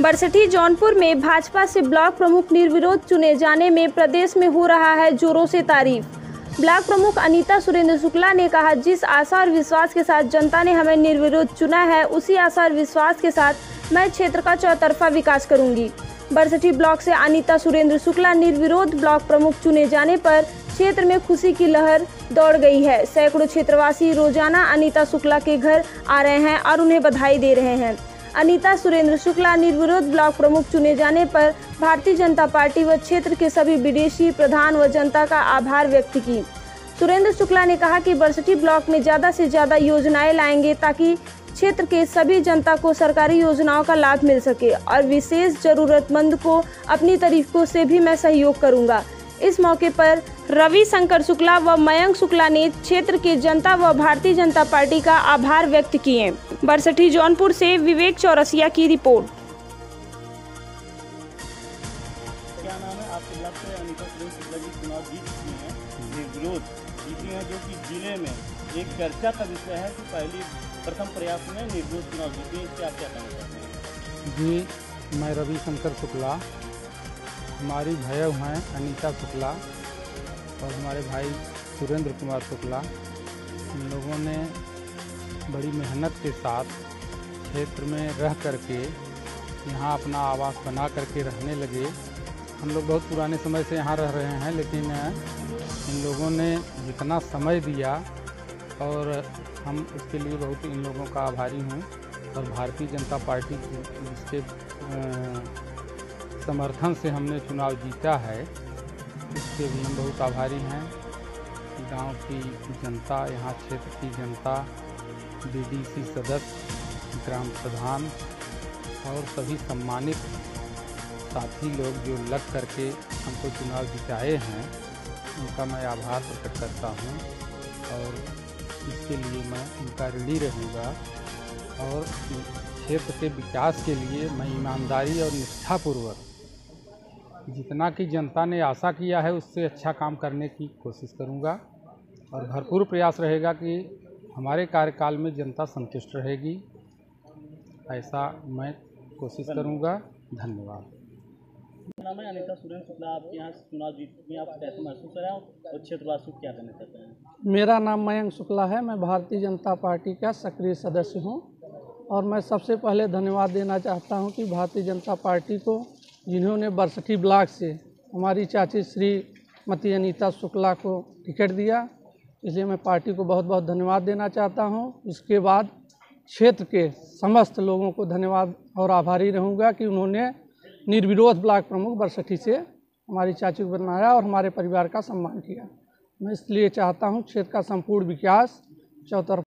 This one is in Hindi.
बरसठी जौनपुर में भाजपा से ब्लॉक प्रमुख निर्विरोध चुने जाने में प्रदेश में हो रहा है जोरों से तारीफ़। ब्लॉक प्रमुख अनीता सुरेंद्र शुक्ला ने कहा, जिस आशा और विश्वास के साथ जनता ने हमें निर्विरोध चुना है, उसी आशा और विश्वास के साथ मैं क्षेत्र का चौतरफा विकास करूँगी। बरसठी ब्लॉक से अनीता सुरेंद्र शुक्ला निर्विरोध ब्लॉक प्रमुख चुने जाने पर क्षेत्र में खुशी की लहर दौड़ गई है। सैकड़ों क्षेत्रवासी रोज़ाना अनीता शुक्ला के घर आ रहे हैं और उन्हें बधाई दे रहे हैं। अनीता सुरेंद्र शुक्ला निर्विरोध ब्लॉक प्रमुख चुने जाने पर भारतीय जनता पार्टी व क्षेत्र के सभी विदेशी प्रधान व जनता का आभार व्यक्त की। सुरेंद्र शुक्ला ने कहा कि बरसठी ब्लॉक में ज़्यादा से ज़्यादा योजनाएँ लाएँगे ताकि क्षेत्र के सभी जनता को सरकारी योजनाओं का लाभ मिल सके और विशेष जरूरतमंद को अपनी तरीकों से भी मैं सहयोग करूँगा। इस मौके पर रवि शंकर शुक्ला व मयंक शुक्ला ने क्षेत्र के जनता व भारतीय जनता पार्टी का आभार व्यक्त किए। बरसठी जौनपुर से विवेक चौरसिया की रिपोर्ट। क्या है? जी हैं। हैं कि ज़िले में एक चर्चा का विषय है कि पहली प्रथम प्रयास में निर्विरोध चुनाव जीती क्या कहना चाहते हैं? जी मैं रविशंकर शुक्ला हमारी भैया हैं अनीता शुक्ला और हमारे भाई सुरेंद्र कुमार शुक्ला। इन लोगों ने बड़ी मेहनत के साथ क्षेत्र में रह करके यहाँ अपना आवास बना करके रहने लगे। हम लोग बहुत पुराने समय से यहाँ रह रहे हैं, लेकिन इन लोगों ने जितना समय दिया और हम उसके लिए बहुत इन लोगों का आभारी हूँ और भारतीय जनता पार्टी इसके समर्थन से हमने चुनाव जीता है। इसके भी हम बहुत आभारी हैं। गाँव की जनता, यहाँ क्षेत्र की जनता बीडीसी सदस्य, ग्राम प्रधान और सभी सम्मानित साथी लोग जो लग करके हमको चुनाव जिताए हैं, उनका मैं आभार प्रकट करता हूँ और इसके लिए मैं उनका ऋणी रहूँगा और क्षेत्र के विकास के लिए मैं ईमानदारी और निष्ठापूर्वक जितना कि जनता ने आशा किया है उससे अच्छा काम करने की कोशिश करूँगा और भरपूर प्रयास रहेगा कि हमारे कार्यकाल में जनता संतुष्ट रहेगी। ऐसा मैं कोशिश करूँगा। धन्यवाद। क्या अनिता सुरेंद्र शुक्ला आपके यहाँ चुनाव जीत चुकी आप कैसे महसूस कर रहे हैं और क्षेत्रवासी क्या कहना चाहते हैं? मेरा नाम मयंक शुक्ला है मैं भारतीय जनता पार्टी का सक्रिय सदस्य हूँ और मैं सबसे पहले धन्यवाद देना चाहता हूँ कि भारतीय जनता पार्टी को जिन्होंने बरसठी ब्लॉक से हमारी चाची श्रीमती अनीता शुक्ला को टिकट दिया, इसलिए मैं पार्टी को बहुत बहुत धन्यवाद देना चाहता हूँ। इसके बाद क्षेत्र के समस्त लोगों को धन्यवाद और आभारी रहूँगा कि उन्होंने निर्विरोध ब्लॉक प्रमुख बरसठी से हमारी चाची को बनाया और हमारे परिवार का सम्मान किया। मैं इसलिए चाहता हूँ क्षेत्र का संपूर्ण विकास चौतरफा